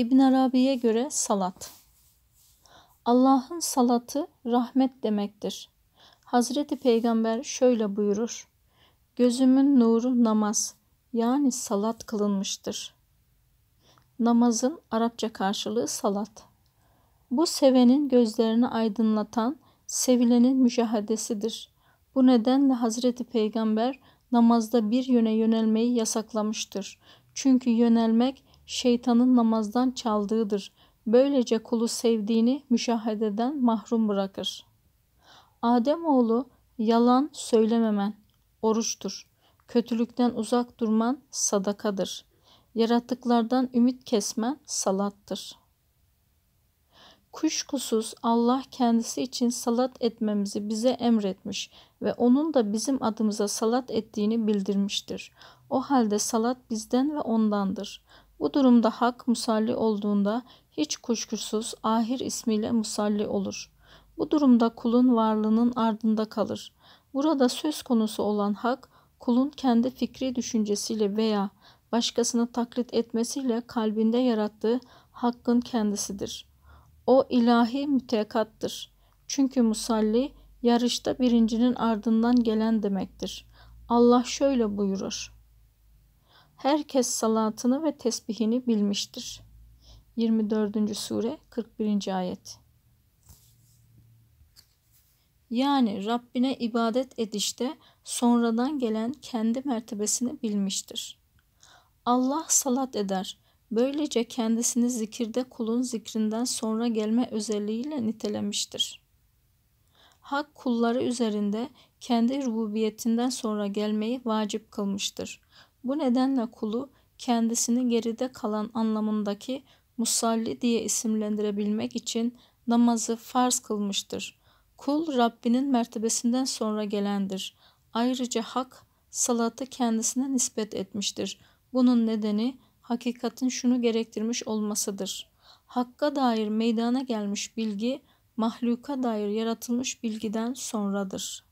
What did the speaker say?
İbn Arabi'ye göre salat Allah'ın salatı rahmet demektir. Hazreti Peygamber şöyle buyurur. Gözümün nuru namaz yani salat kılınmıştır. Namazın Arapça karşılığı salat. Bu sevenin gözlerini aydınlatan, sevilenin müşahadesidir. Bu nedenle Hazreti Peygamber namazda bir yöne yönelmeyi yasaklamıştır. Çünkü yönelmek şeytanın namazdan çaldığıdır. Böylece kulu sevdiğini müşahededen mahrum bırakır. Ademoğlu yalan söylememen oruçtur. Kötülükten uzak durman sadakadır. Yaratıklardan ümit kesmen salattır. Kuşkusuz Allah kendisi için salat etmemizi bize emretmiş ve onun da bizim adımıza salat ettiğini bildirmiştir. O halde salat bizden ve ondandır. Bu durumda hak musalli olduğunda hiç kuşkusuz ahir ismiyle musalli olur. Bu durumda kulun varlığının ardında kalır. Burada söz konusu olan hak kulun kendi fikri düşüncesiyle veya başkasını taklit etmesiyle kalbinde yarattığı hakkın kendisidir. O ilahi mütekattır. Çünkü musalli yarışta birincinin ardından gelen demektir. Allah şöyle buyurur. Herkes salatını ve tesbihini bilmiştir. 24. sure 41. ayet. Yani Rabbine ibadet edişte sonradan gelen kendi mertebesini bilmiştir. Allah salat eder. Böylece kendisini zikirde kulun zikrinden sonra gelme özelliğiyle nitelemiştir. Hak kulları üzerinde kendi rububiyetinden sonra gelmeyi vacip kılmıştır. Bu nedenle kulu kendisini geride kalan anlamındaki musalli diye isimlendirebilmek için namazı farz kılmıştır. Kul Rabbinin mertebesinden sonra gelendir. Ayrıca hak salatı kendisine nispet etmiştir. Bunun nedeni hakikatin şunu gerektirmiş olmasıdır. Hakka dair meydana gelmiş bilgi mahluka dair yaratılmış bilgiden sonradır.''